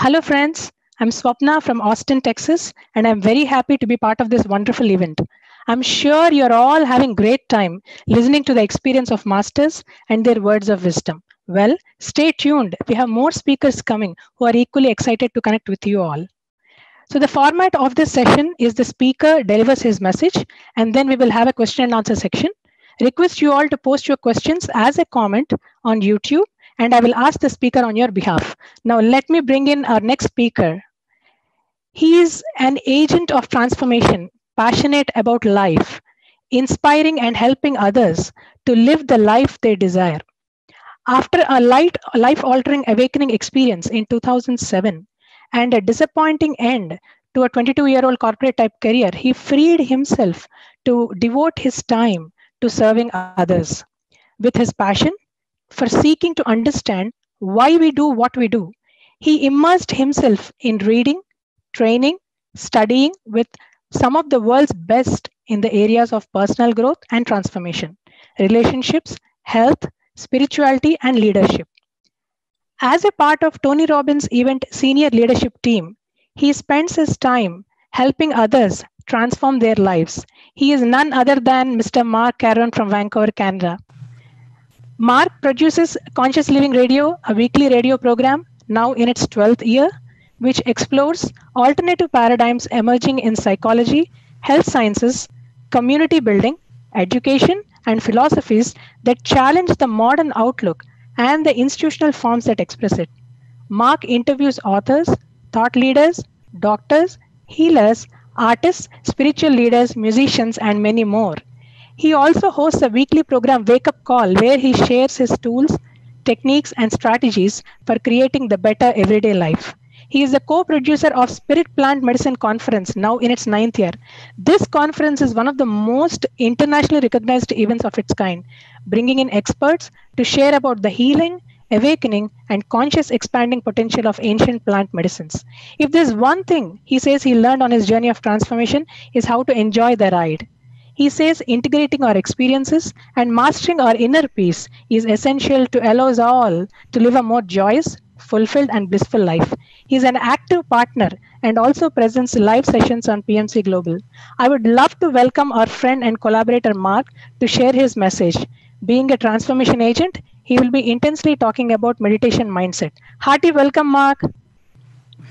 Hello, friends. I'm Swapna from Austin, Texas, and I'm very happy to be part of this wonderful event. I'm sure you're all having great time listening to the experience of masters and their words of wisdom. Well, stay tuned. We have more speakers coming who are equally excited to connect with you all. So the format of this session is the speaker delivers his message, and then we will have a question and answer section. Request you all to post your questions as a comment on YouTube, and I will ask the speaker on your behalf. Now let me bring in our next speaker. He is an agent of transformation, passionate about life, inspiring and helping others to live the life they desire. After a light, life-altering awakening experience in 2007, and a disappointing end to a 22 year old corporate type career, he freed himself to devote his time to serving others. With his passion for seeking to understand why we do what we do, he immersed himself in reading, training, studying with some of the world's best in the areas of personal growth and transformation, relationships, health, spirituality, and leadership. As a part of Tony Robbins' event senior leadership team, he spends his time helping others transform their lives. He is none other than Mr. Marc Caron from Vancouver, Canada. Marc produces Conscious Living Radio, a weekly radio program now in its 12th year, which explores alternative paradigms emerging in psychology, health sciences, community building, education, and philosophies that challenge the modern outlook and the institutional forms that express it. Marc interviews authors, thought leaders, doctors, healers, artists, spiritual leaders, musicians, and many more. He also hosts a weekly program, Wake Up Call, where he shares his tools, techniques, and strategies for creating the better everyday life. He is the co-producer of Spirit Plant Medicine Conference, now in its ninth year. This conference is one of the most internationally recognized events of its kind, bringing in experts to share about the healing, awakening, and conscious expanding potential of ancient plant medicines. If there's one thing he says he learned on his journey of transformation is how to enjoy the ride. He says integrating our experiences and mastering our inner peace is essential to allow us all to live a more joyous, fulfilled, and blissful life. He's an active partner and also presents live sessions on PMC Global. I would love to welcome our friend and collaborator Marc to share his message. Being a transformation agent, he will be intensely talking about meditation mindset. Hearty welcome, Marc.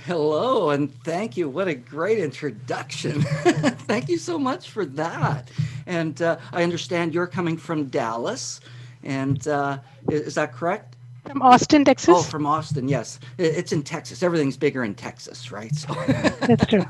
Hello, and thank you. What a great introduction. thank you so much for that. And uh, I understand you're coming from Dallas. And uh, is that correct? From Austin, Texas. Oh, from Austin, yes. It's in Texas. Everything's bigger in Texas, right? So That's true.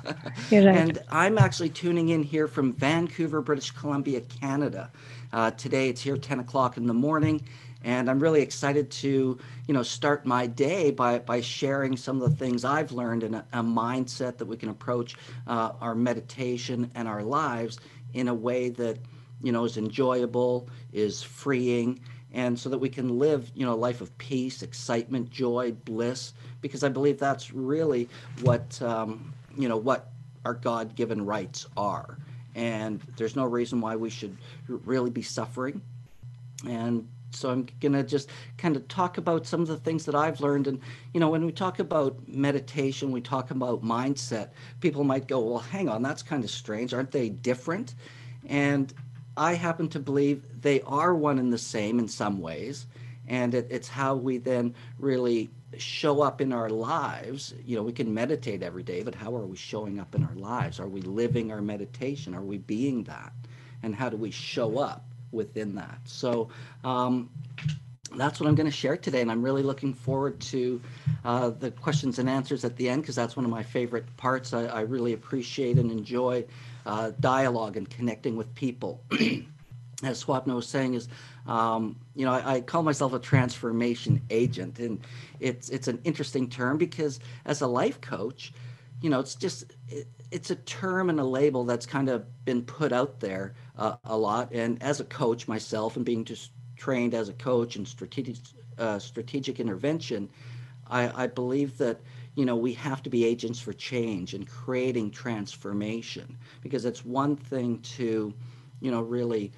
You're right. And I'm actually tuning in here from Vancouver, British Columbia, Canada. Uh, today it's here 10 o'clock in the morning, and I'm really excited to, you know, start my day by by sharing some of the things I've learned and a, mindset that we can approach uh, our meditation and our lives in a way that, you know, is enjoyable, is freeing, and so that we can live, you know, a life of peace, excitement, joy, bliss, because I believe that's really what, um, you know, what our God-given rights are and there's no reason why we should really be suffering. And so I'm going to just kind of talk about some of the things that I've learned. And, you know, when we talk about meditation, we talk about mindset, people might go, well, hang on, that's kind of strange. Aren't they different? And I happen to believe they are one and the same in some ways. And it, it's how we then really show up in our lives you know we can meditate every day but how are we showing up in our lives are we living our meditation are we being that and how do we show up within that. So um, that's what i'm going to share today and i'm really looking forward to uh, the questions and answers at the end because that's one of my favorite parts. I, I really appreciate and enjoy uh, dialogue and connecting with people. As swapna was saying is um, you know, I, I, call myself a transformation agent, and it's it's an interesting term because as a life coach, you know, it's just it, it's a term and a label that's kind of been put out there uh, a lot. And as a coach myself, and being just trained as a coach in strategic uh, strategic intervention, I, I believe that you know we have to be agents for change and creating transformation because it's one thing to you know really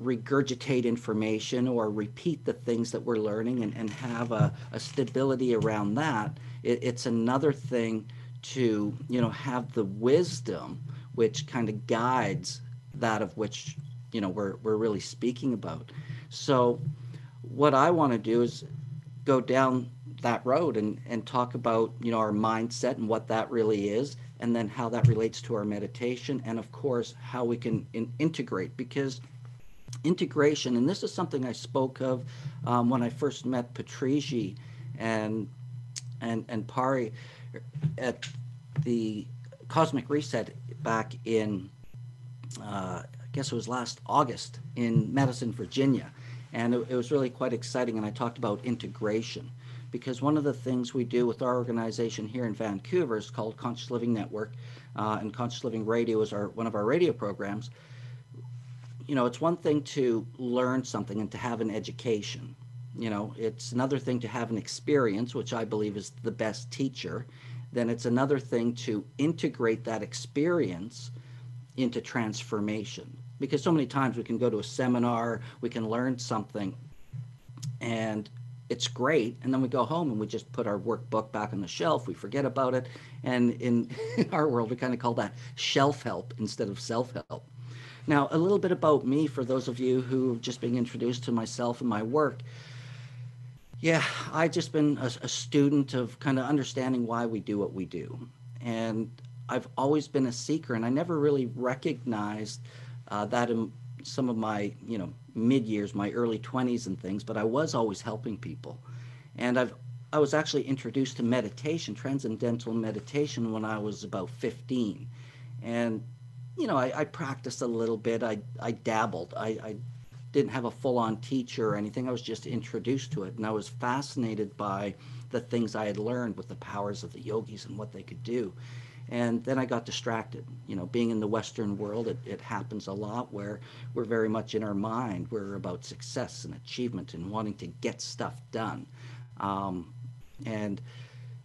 regurgitate information or repeat the things that we're learning and, and have a, a stability around that. It, it's another thing to, you know, have the wisdom which kind of guides that of which, you know, we're, we're really speaking about. So what I want to do is go down that road and, and talk about, you know, our mindset and what that really is and then how that relates to our meditation and of course how we can in, integrate because integration and this is something i spoke of um, when i first met Patriji and and and pari at the cosmic reset back in uh, i guess it was last august in madison virginia and it, it was really quite exciting and i talked about integration because one of the things we do with our organization here in Vancouver is called Conscious Living Network, uh, and Conscious Living Radio is our one of our radio programs. You know, it's one thing to learn something and to have an education. You know, it's another thing to have an experience, which I believe is the best teacher. Then it's another thing to integrate that experience into transformation. Because so many times we can go to a seminar, we can learn something, and it's great and then we go home and we just put our workbook back on the shelf we forget about it and in, our world we kind of call that shelf help instead of self-help now a little bit about me for those of you who just being introduced to myself and my work yeah i've just been a, a student of kind of understanding why we do what we do and i've always been a seeker and i never really recognized uh, that in some of my you know mid years, my early 20s and things, but I was always helping people. And I've I was actually introduced to meditation, transcendental meditation, when I was about 15. And, you know, I, I practiced a little bit. I, I dabbled. I, I didn't have a full on teacher or anything. I was just introduced to it. And I was fascinated by the things I had learned with the powers of the yogis and what they could do. And then I got distracted. You know, being in the Western world, it, it happens a lot where we're very much in our mind. We're about success and achievement and wanting to get stuff done. Um, and,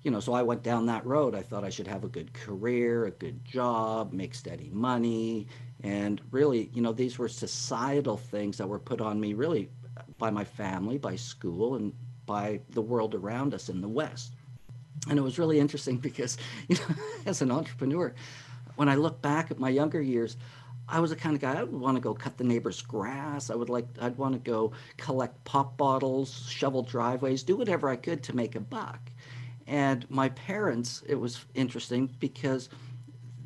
you know, so I went down that road. I thought I should have a good career, a good job, make steady money. And really, you know, these were societal things that were put on me really by my family, by school, and by the world around us in the West and it was really interesting because you know as an entrepreneur when i look back at my younger years i was the kind of guy i would want to go cut the neighbor's grass. I would like i'd want to go collect pop bottles shovel driveways do whatever i could to make a buck. And my parents it was interesting because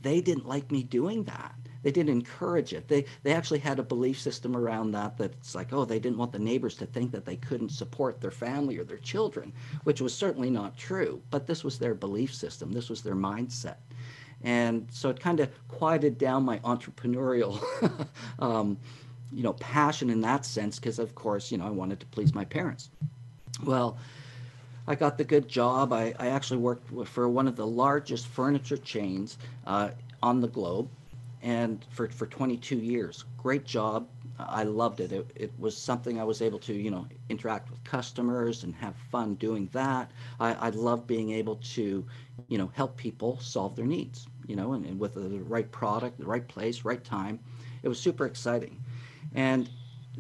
they didn't like me doing that they didn't encourage it. They they actually had a belief system around that that's like, oh, they didn't want the neighbors to think that they couldn't support their family or their children, which was certainly not true. But this was their belief system. This was their mindset. And so it kind of quieted down my entrepreneurial um, you know, passion in that sense, because of course, you know, I wanted to please my parents. Well, I got the good job. I, I actually worked for one of the largest furniture chains uh, on the globe and for, for 22 years. Great job. I loved it. it. It was something I was able to, you know, interact with customers and have fun doing that. I, I love being able to, you know, help people solve their needs, you know, and, and with the right product, the right place, right time. It was super exciting. And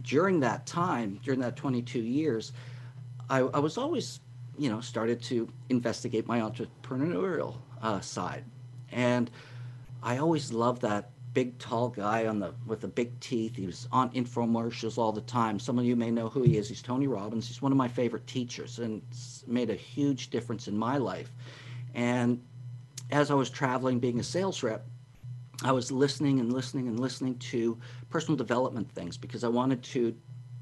during that time, during that 22 years, I, I was always, you know, started to investigate my entrepreneurial uh, side. And I always loved that big tall guy on the with the big teeth. He was on infomercials all the time. Some of you may know who he is. He's Tony Robbins. He's one of my favorite teachers and made a huge difference in my life. And as I was traveling being a sales rep, I was listening and listening and listening to personal development things because I wanted to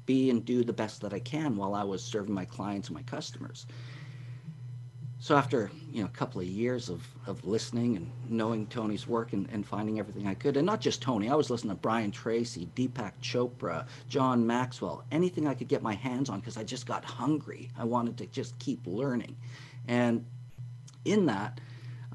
be and do the best that I can while I was serving my clients and my customers so after you know a couple of years of, of listening and knowing Tony's work and, and finding everything I could, and not just Tony, I was listening to Brian Tracy, Deepak Chopra, John Maxwell, anything I could get my hands on because I just got hungry. I wanted to just keep learning, and in that,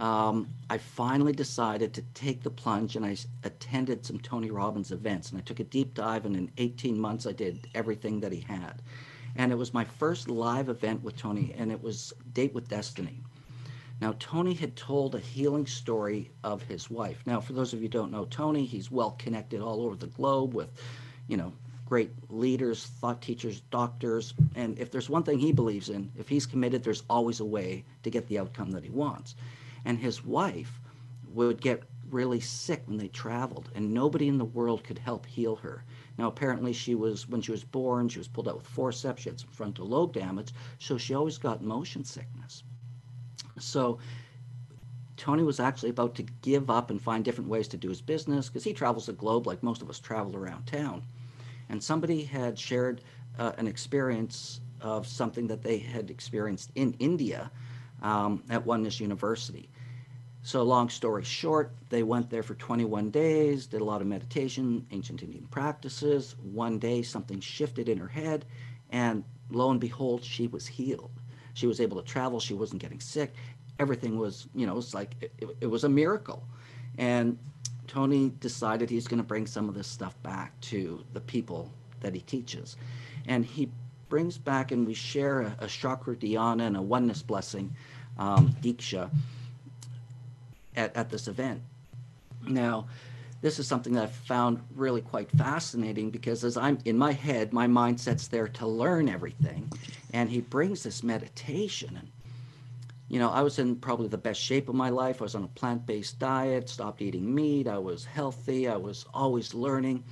um, I finally decided to take the plunge and I attended some Tony Robbins events. And I took a deep dive and in 18 months I did everything that he had and it was my first live event with Tony, and it was Date with Destiny. Now, Tony had told a healing story of his wife. Now, for those of you don't know Tony, he's well connected all over the globe with, you know, great leaders, thought teachers, doctors. And if there's one thing he believes in, if he's committed, there's always a way to get the outcome that he wants. And his wife would get really sick when they traveled, and nobody in the world could help heal her. Now, apparently, she was when she was born, she was pulled out with forceps. She had some frontal lobe damage, so she always got motion sickness. So Tony was actually about to give up and find different ways to do his business because he travels the globe like most of us travel around town. And somebody had shared uh, an experience of something that they had experienced in India um, at Oneness University. So, long story short, they went there for 21 days, did a lot of meditation, ancient Indian practices. One day, something shifted in her head, and lo and behold, she was healed. She was able to travel, she wasn't getting sick. Everything was, you know, it's like it, it was a miracle. And Tony decided he's going to bring some of this stuff back to the people that he teaches. And he brings back, and we share a, a chakra dhyana and a oneness blessing, um, Diksha at, at this event. Now, this is something that I found really quite fascinating because as I'm in my head, my mindset's there to learn everything. And he brings this meditation. And, you know, I was in probably the best shape of my life. I was on a plant based diet, stopped eating meat. I was healthy. I was always learning.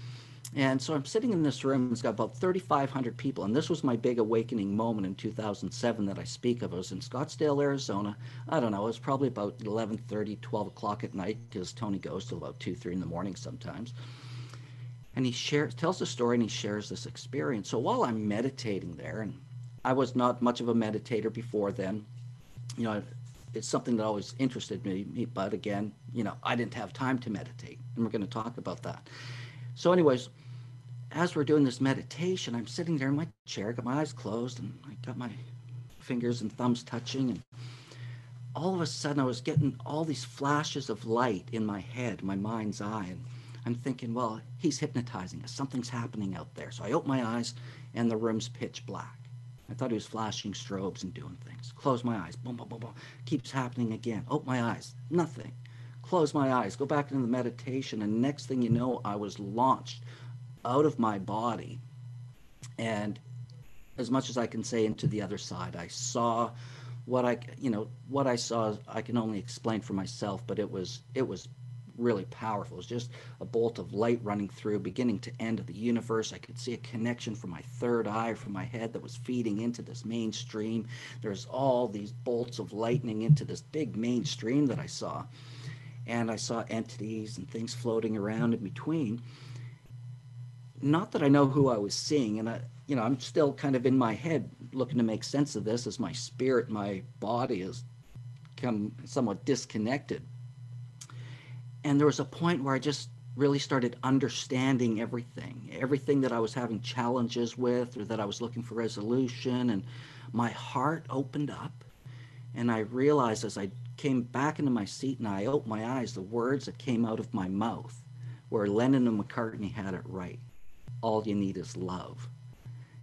And so I'm sitting in this room, it's got about 3,500 people. And this was my big awakening moment in 2007 that I speak of. I was in Scottsdale, Arizona. I don't know, it was probably about 11:30, 12 o'clock at night, because Tony goes till about 2, 3 in the morning sometimes. And he shares, tells the story and he shares this experience. So while I'm meditating there, and I was not much of a meditator before then, you know, it's something that always interested me, but again, you know, I didn't have time to meditate. And we're going to talk about that. So, anyways, as we're doing this meditation, I'm sitting there in my chair, got my eyes closed, and I got my fingers and thumbs touching. And all of a sudden, I was getting all these flashes of light in my head, my mind's eye. And I'm thinking, well, he's hypnotizing us. Something's happening out there. So I open my eyes, and the room's pitch black. I thought he was flashing strobes and doing things. Close my eyes. Boom, boom, boom, boom. Keeps happening again. Open my eyes. Nothing. Close my eyes. Go back into the meditation. And next thing you know, I was launched out of my body and as much as I can say into the other side. I saw what I you know what I saw I can only explain for myself, but it was it was really powerful. It was just a bolt of light running through beginning to end of the universe. I could see a connection from my third eye from my head that was feeding into this mainstream. There's all these bolts of lightning into this big mainstream that I saw. And I saw entities and things floating around in between not that I know who I was seeing, and I, you know, I'm still kind of in my head looking to make sense of this as my spirit, my body has come somewhat disconnected. And there was a point where I just really started understanding everything, everything that I was having challenges with or that I was looking for resolution. And my heart opened up. And I realized as I came back into my seat and I opened my eyes, the words that came out of my mouth where Lennon and McCartney had it right all you need is love.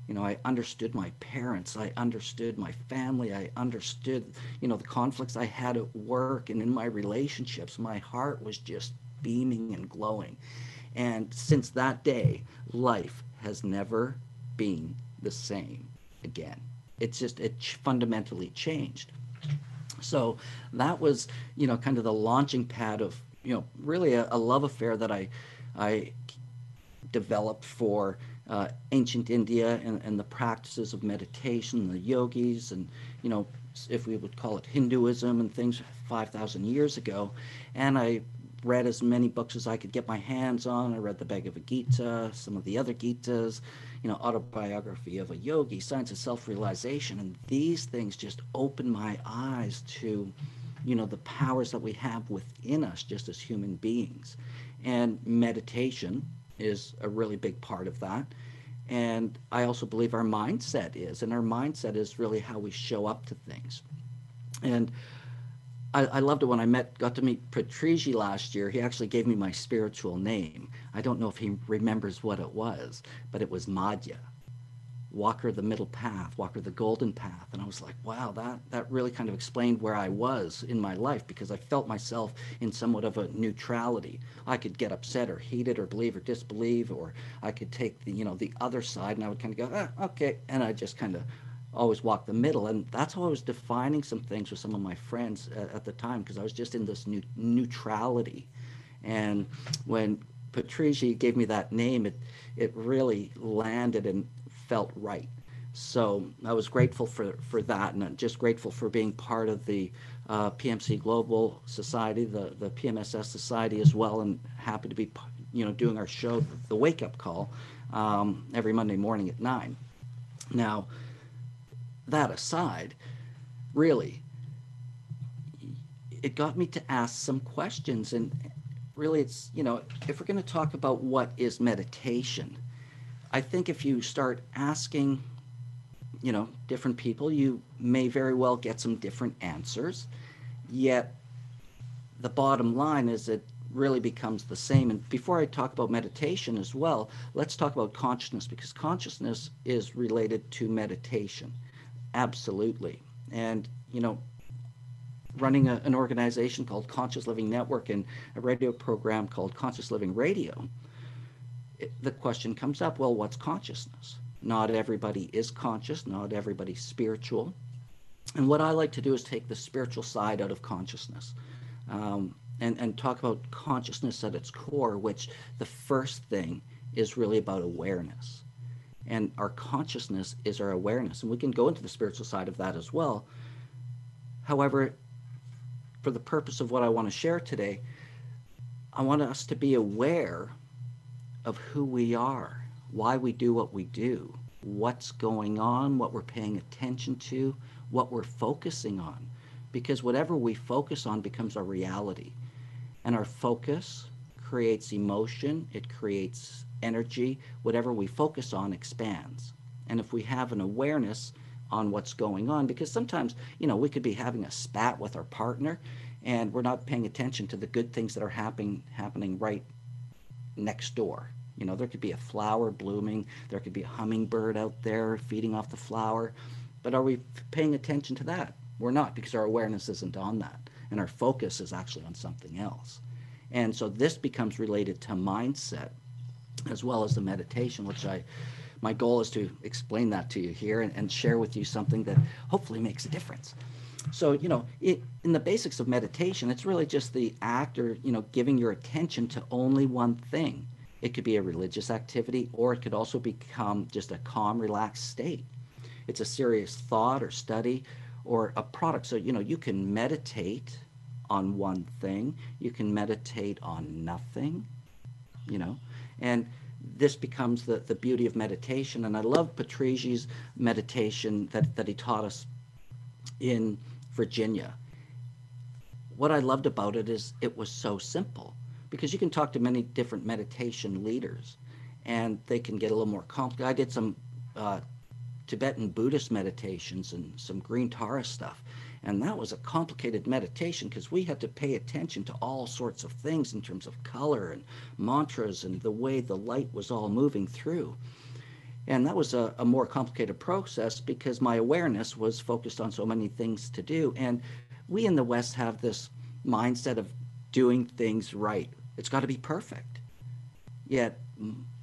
You know, I understood my parents. I understood my family. I understood, you know, the conflicts I had at work and in my relationships. My heart was just beaming and glowing. And since that day, life has never been the same again. It's just, it fundamentally changed. So that was, you know, kind of the launching pad of, you know, really a, a love affair that I, I developed for uh, ancient India and, and the practices of meditation, the yogis, and you know, if we would call it Hinduism and things 5,000 years ago. And I read as many books as I could get my hands on. I read the Bhagavad Gita, some of the other Gitas, you know, autobiography of a yogi, science of self-realization, and these things just opened my eyes to, you know, the powers that we have within us just as human beings. And meditation, is a really big part of that. And I also believe our mindset is, and our mindset is really how we show up to things. And I, I loved it when I met, got to meet Patriji last year. He actually gave me my spiritual name. I don't know if he remembers what it was, but it was Madhya. Walker the middle path, Walker the golden path. And I was like, wow, that, that really kind of explained where I was in my life because I felt myself in somewhat of a neutrality. I could get upset or heated or believe or disbelieve, or I could take the, you know, the other side and I would kind of go, ah, okay. And I just kind of always walk the middle. And that's how I was defining some things with some of my friends at, at the time because I was just in this new neutrality. And when Patriji gave me that name, it, it really landed and felt right. So I was grateful for, for that and just grateful for being part of the uh, PMC Global Society, the, the PMSS Society as well, and happy to be, you know, doing our show, The Wake Up Call, um, every Monday morning at 9. Now, that aside, really, it got me to ask some questions. And really, it's, you know, if we're going to talk about what is meditation, I think if you start asking, you know, different people, you may very well get some different answers. Yet the bottom line is it really becomes the same. And before I talk about meditation as well, let's talk about consciousness because consciousness is related to meditation. Absolutely. And, you know, running a, an organization called Conscious Living Network and a radio program called Conscious Living Radio, the question comes up well, what's consciousness? Not everybody is conscious, not everybody's spiritual. And what I like to do is take the spiritual side out of consciousness um, and, and talk about consciousness at its core, which the first thing is really about awareness. And our consciousness is our awareness. And we can go into the spiritual side of that as well. However, for the purpose of what I want to share today, I want us to be aware of who we are, why we do what we do, what's going on, what we're paying attention to, what we're focusing on. Because whatever we focus on becomes our reality. And our focus creates emotion, it creates energy. Whatever we focus on expands. And if we have an awareness on what's going on, because sometimes, you know, we could be having a spat with our partner and we're not paying attention to the good things that are happening happening right next door. You know, there could be a flower blooming, there could be a hummingbird out there feeding off the flower. But are we paying attention to that? We're not because our awareness isn't on that. And our focus is actually on something else. And so this becomes related to mindset as well as the meditation, which I my goal is to explain that to you here and, and share with you something that hopefully makes a difference. So, you know, it, in the basics of meditation, it's really just the act or, you know, giving your attention to only one thing. It could be a religious activity or it could also become just a calm, relaxed state. It's a serious thought or study or a product. So, you know, you can meditate on one thing, you can meditate on nothing, you know, and this becomes the, the beauty of meditation. And I love Patriji's meditation that, that he taught us in Virginia. What I loved about it is it was so simple because you can talk to many different meditation leaders and they can get a little more complicated. I did some uh, Tibetan Buddhist meditations and some Green Tara stuff. And that was a complicated meditation because we had to pay attention to all sorts of things in terms of color and mantras and the way the light was all moving through. And that was a, a, more complicated process because my awareness was focused on so many things to do. And we in the West have this mindset of doing things right. It's got to be perfect. Yet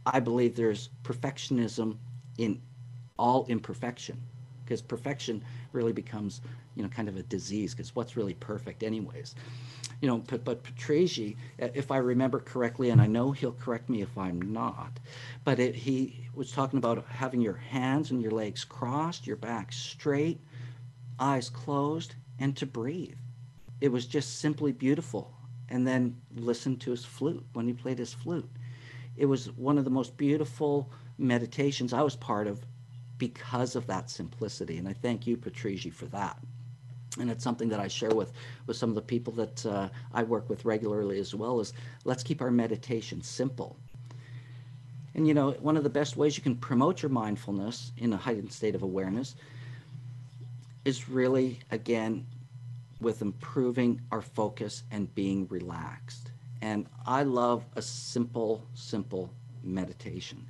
I believe there's perfectionism in all imperfection because perfection really becomes you know, kind of a disease because what's really perfect anyways? You know, but, but Patriji, uh, if I remember correctly, and I know he'll correct me if I'm not, but it, he was talking about having your hands and your legs crossed, your back straight, eyes closed, and to breathe. It was just simply beautiful. And then listen to his flute when he played his flute. It was one of the most beautiful meditations I was part of because of that simplicity. And I thank you, Patriji, for that and it's something that I share with with some of the people that uh, I work with regularly as well. Is let's keep our meditation simple. And you know, one of the best ways you can promote your mindfulness in a heightened state of awareness is really again with improving our focus and being relaxed. And I love a simple, simple meditation.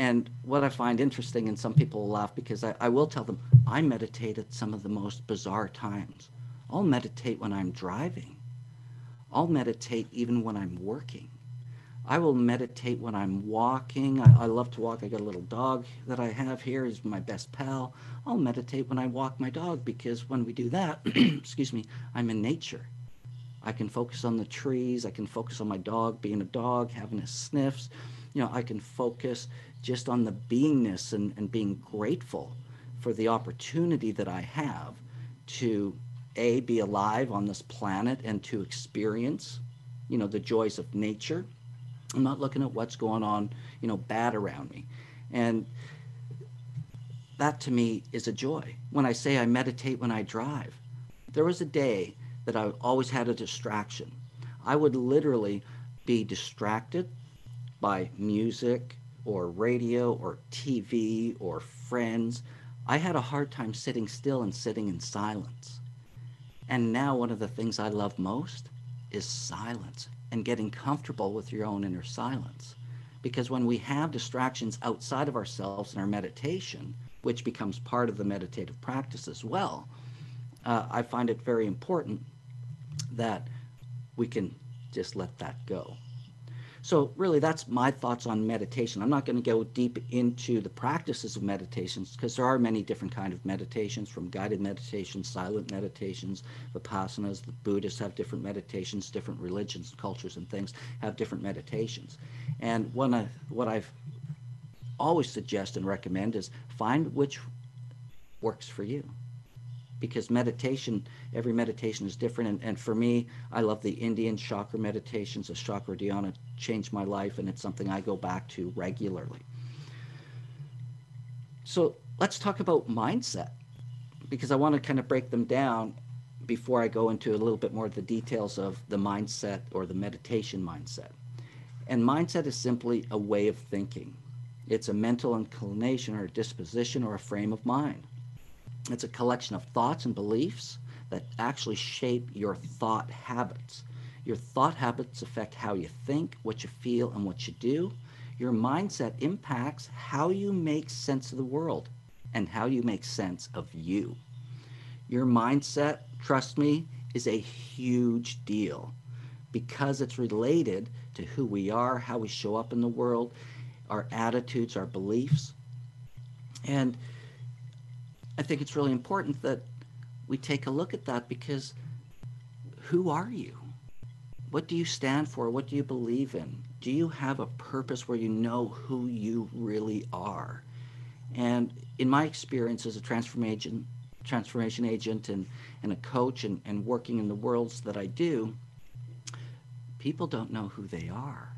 And what I find interesting, and some people will laugh because I, I will tell them, I meditate at some of the most bizarre times. I'll meditate when I'm driving. I'll meditate even when I'm working. I will meditate when I'm walking. I, I, love to walk. I got a little dog that I have here. He's my best pal. I'll meditate when I walk my dog because when we do that, excuse me, I'm in nature. I can focus on the trees. I can focus on my dog being a dog, having his sniffs. You know, I can focus just on the beingness and, and being grateful for the opportunity that I have to a be alive on this planet and to experience, you know, the joys of nature. I'm not looking at what's going on, you know, bad around me. And that to me is a joy. When I say I meditate when I drive, there was a day that I always had a distraction. I would literally be distracted by music or radio or TV or friends. I had a hard time sitting still and sitting in silence. And now, one of the things I love most is silence and getting comfortable with your own inner silence. Because when we have distractions outside of ourselves in our meditation, which becomes part of the meditative practice as well, uh, I find it very important that we can just let that go. So, really, that's my thoughts on meditation. I'm not going to go deep into the practices of meditations because there are many different kind of meditations, from guided meditations, silent meditations, vipassanas. The Buddhists have different meditations. Different religions, cultures, and things have different meditations. And one of what I've always suggest and recommend is find which works for you because meditation, every meditation is different. And, and for me, I love the Indian chakra meditations. The chakra dhyana changed my life, and it's something I go back to regularly. So let's talk about mindset because I want to kind of break them down before I go into a little bit more of the details of the mindset or the meditation mindset. And mindset is simply a way of thinking. It's a mental inclination or a disposition or a frame of mind. It's a collection of thoughts and beliefs that actually shape your thought habits. Your thought habits affect how you think, what you feel, and what you do. Your mindset impacts how you make sense of the world and how you make sense of you. Your mindset, trust me, is a huge deal because it's related to who we are, how we show up in the world, our attitudes, our beliefs. And I think it's really important that we take a look at that because who are you? What do you stand for? What do you believe in? Do you have a purpose where you know who you really are? And in my experience as a transformation transformation agent and, and a coach and, and working in the worlds that I do, people don't know who they are.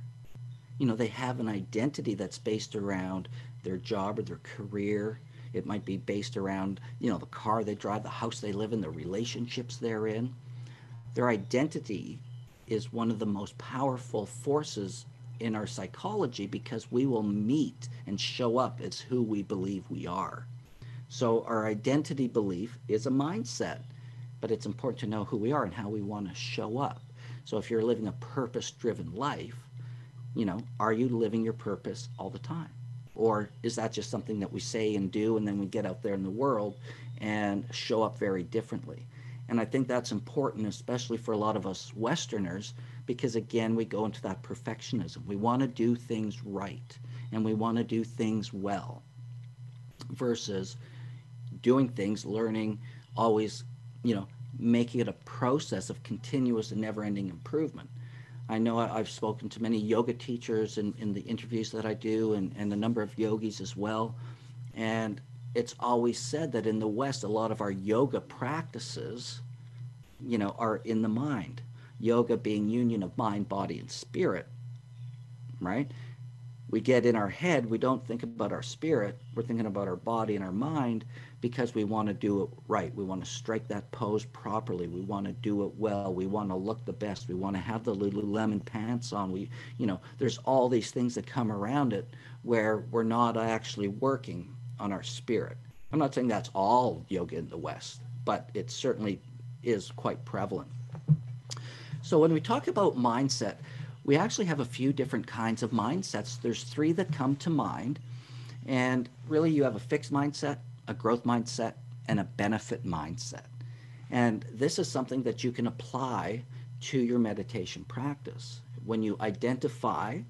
You know, they have an identity that's based around their job or their career, it might be based around, you know, the car they drive, the house they live in, the relationships they're in. Their identity is one of the most powerful forces in our psychology because we will meet and show up as who we believe we are. So our identity belief is a mindset, but it's important to know who we are and how we want to show up. So if you're living a purpose-driven life, you know, are you living your purpose all the time? Or is that just something that we say and do and then we get out there in the world and show up very differently? And I think that's important, especially for a lot of us Westerners, because again, we go into that perfectionism. We want to do things right and we want to do things well versus doing things, learning, always, you know, making it a process of continuous and never ending improvement. I know I've spoken to many yoga teachers in, in the interviews that I do and, and a number of yogis as well. And it's always said that in the West, a lot of our yoga practices, you know, are in the mind. Yoga being union of mind, body, and spirit, right? We get in our head, we don't think about our spirit, we're thinking about our body and our mind, because we want to do it right. We want to strike that pose properly. We want to do it well. We want to look the best. We want to have the Lululemon pants on. We, you know, there's all these things that come around it where we're not actually working on our spirit. I'm not saying that's all yoga in the West, but it certainly is quite prevalent. So when we talk about mindset, we actually have a few different kinds of mindsets. There's three that come to mind. And really, you have a fixed mindset, a growth mindset, and a benefit mindset. And this is something that you can apply to your meditation practice. When you identify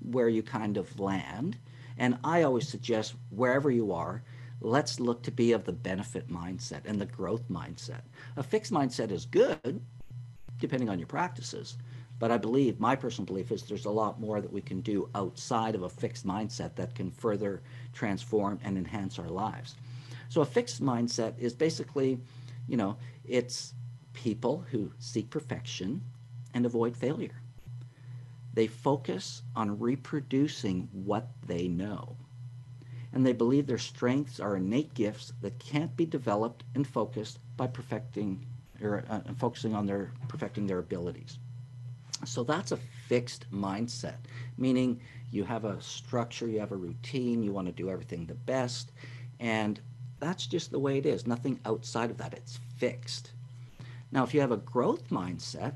where you kind of land, and I always suggest wherever you are, let's look to be of the benefit mindset and the growth mindset. A fixed mindset is good, depending on your practices. But I believe, my personal belief is there's a lot more that we can do outside of a fixed mindset that can further transform and enhance our lives. So a fixed mindset is basically, you know, it's people who seek perfection and avoid failure. They focus on reproducing what they know. And they believe their strengths are innate gifts that can't be developed and focused by perfecting or uh, focusing on their perfecting their abilities. So that's a fixed mindset, meaning you have a structure, you have a routine, you want to do everything the best, and that's just the way it is. Nothing outside of that. It's fixed. Now, if you have a growth mindset,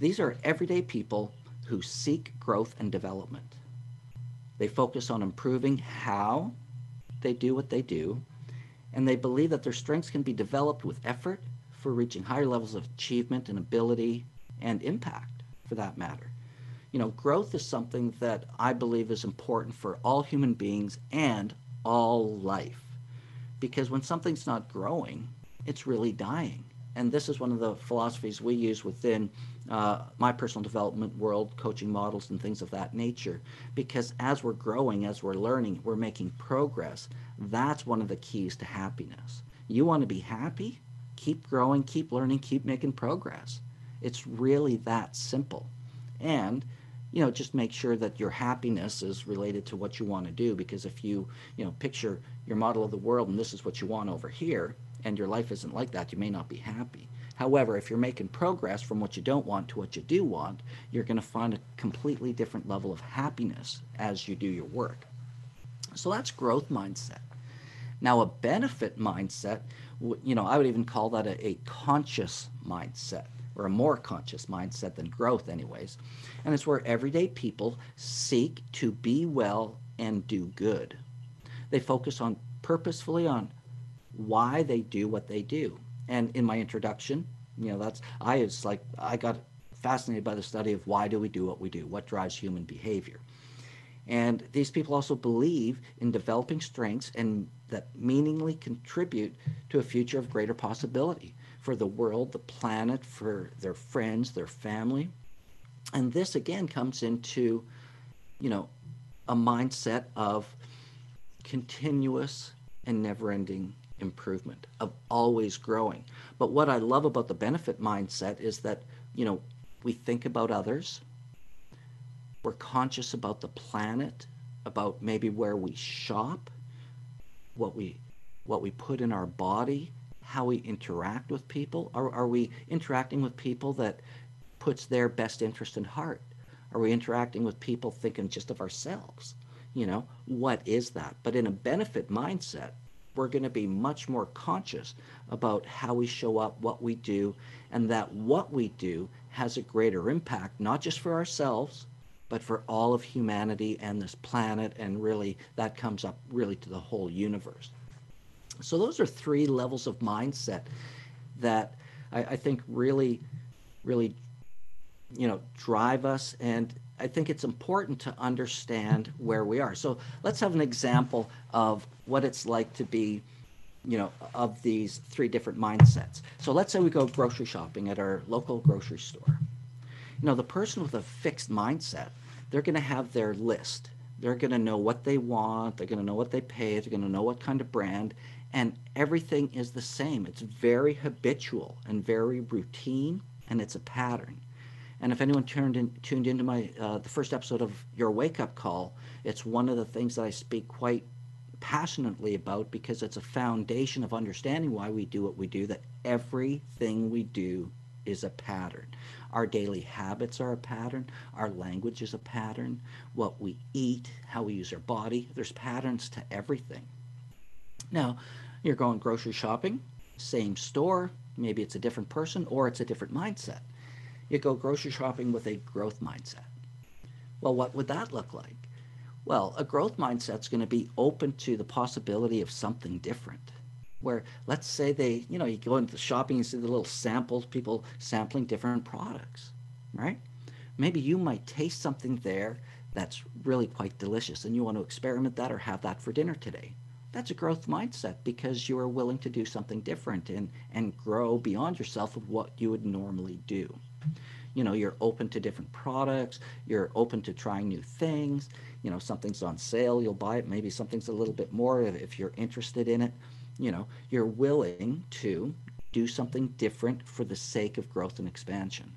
these are everyday people who seek growth and development. They focus on improving how they do what they do, and they believe that their strengths can be developed with effort for reaching higher levels of achievement and ability and impact for that matter. You know, growth is something that I believe is important for all human beings and all life. Because when something's not growing, it's really dying. And this is one of the philosophies we use within uh, my personal development world, coaching models, and things of that nature. Because as we're growing, as we're learning, we're making progress. That's one of the keys to happiness. You want to be happy? Keep growing, keep learning, keep making progress. It's really that simple. And you know, just make sure that your happiness is related to what you want to do. Because if you, you know, picture your model of the world and this is what you want over here, and your life isn't like that, you may not be happy. However, if you're making progress from what you don't want to what you do want, you're going to find a completely different level of happiness as you do your work. So that's growth mindset. Now, a benefit mindset, you know, I would even call that a, a conscious mindset or a more conscious mindset than growth, anyways. And it's where everyday people seek to be well and do good. They focus on purposefully on why they do what they do. And in my introduction, you know, that's I was like I got fascinated by the study of why do we do what we do, what drives human behavior. And these people also believe in developing strengths and that meaningly contribute to a future of greater possibility for the world, the planet, for their friends, their family. And this again comes into, you know, a mindset of continuous and never ending improvement, of always growing. But what I love about the benefit mindset is that, you know, we think about others, we're conscious about the planet, about maybe where we shop, what we what we put in our body, how we interact with people? Are, are we interacting with people that puts their best interest in heart? Are we interacting with people thinking just of ourselves? You know, what is that? But in a benefit mindset, we're going to be much more conscious about how we show up, what we do, and that what we do has a greater impact, not just for ourselves, but for all of humanity and this planet. And really, that comes up really to the whole universe. So those are three levels of mindset that I, I think really, really, you know, drive us. And I think it's important to understand where we are. So let's have an example of what it's like to be, you know, of these three different mindsets. So let's say we go grocery shopping at our local grocery store. You know, the person with a fixed mindset, they're going to have their list. They're going to know what they want. They're going to know what they pay. They're going to know what kind of brand and everything is the same. It's very habitual and very routine, and it's a pattern. And if anyone turned in, tuned into my uh, the first episode of your wake up call, it's one of the things that I speak quite passionately about because it's a foundation of understanding why we do what we do. That everything we do is a pattern. Our daily habits are a pattern. Our language is a pattern. What we eat, how we use our body, there's patterns to everything. Now, you're going grocery shopping, same store, maybe it's a different person or it's a different mindset. You go grocery shopping with a growth mindset. Well, what would that look like? Well, a growth mindset's going to be open to the possibility of something different. Where let's say they, you know, you go into the shopping and see the little samples, people sampling different products, right? Maybe you might taste something there that's really quite delicious and you want to experiment that or have that for dinner today. That's a growth mindset because you are willing to do something different and, and grow beyond yourself of what you would normally do. You know, you're open to different products, you're open to trying new things, you know something's on sale you'll buy it maybe something's a little bit more if you're interested in it. You know you're willing to do something different for the sake of growth and expansion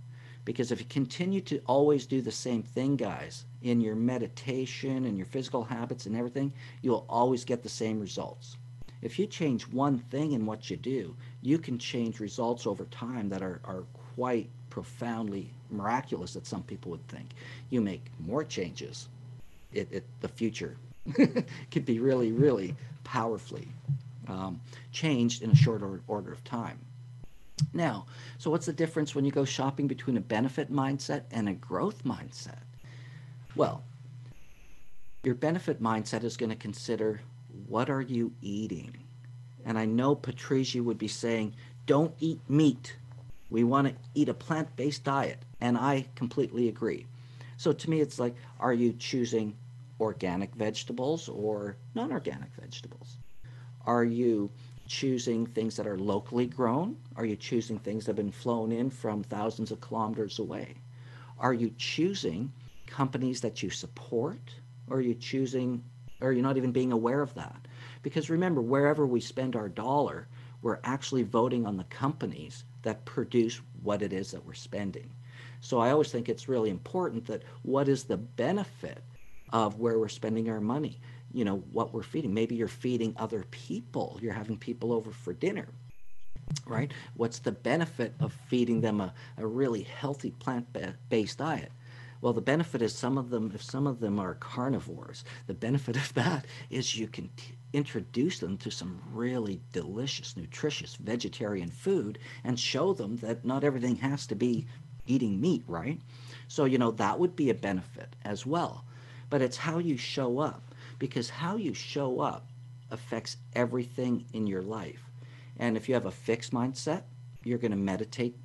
because if you continue to always do the same thing guys in your meditation and your physical habits and everything you'll always get the same results if you change one thing in what you do you can change results over time that are, are quite profoundly miraculous that some people would think you make more changes it, it the future could be really, really powerfully um, changed in a short order of time. Now, so what's the difference when you go shopping between a benefit mindset and a growth mindset? Well, your benefit mindset is going to consider what are you eating? And I know Patriji would be saying, don't eat meat. We want to eat a plant based diet. And I completely agree. So to me, it's like, are you choosing organic vegetables or non organic vegetables? Are you choosing things that are locally grown? Are you choosing things that have been flown in from thousands of kilometers away? Are you choosing companies that you support? Or are you choosing, or are you not even being aware of that? Because remember, wherever we spend our dollar, we're actually voting on the companies that produce what it is that we're spending. So I always think it's really important that what is the benefit of where we're spending our money? You know, what we're feeding. Maybe you're feeding other people, you're having people over for dinner. Right? What's the benefit of feeding them a, a really healthy plant based diet? Well, the benefit is some of them, if some of them are carnivores, the benefit of that is you can t- introduce them to some really delicious, nutritious vegetarian food and show them that not everything has to be eating meat, right? So, you know, that would be a benefit as well. But it's how you show up because how you show up affects everything in your life. And if you have a fixed mindset, you're going to meditate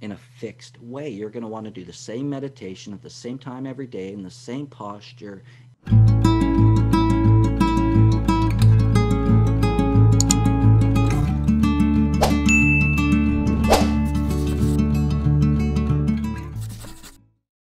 in a fixed way. You're going to want to do the same meditation at the same time every day in the same posture